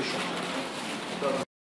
Еще.